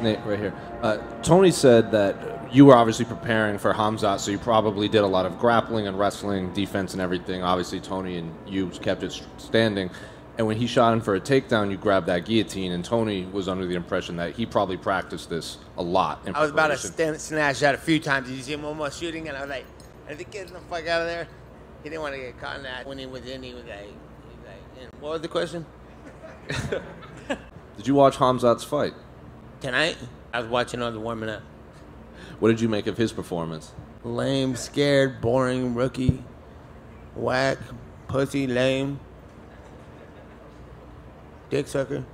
Nate, right here. Uh, Tony said that you were obviously preparing for Khamzat, so you probably did a lot of grappling and wrestling, defense and everything. Obviously, Tony and you kept it standing. And when he shot in for a takedown, you grabbed that guillotine, and Tony was under the impression that he probably practiced this a lot. in I was about to stand, snatch that a few times. Did you see him almost shooting? And I was like, I think get the fuck out of there. He didn't want to get caught in that. When he was in, he was like, he was like what was the question? Did you watch Khamzat's fight? Tonight, I was watching all the warming up. What did you make of his performance? Lame, scared, boring, rookie, whack, pussy, lame, dick sucker.